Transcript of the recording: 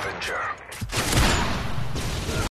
scavenger.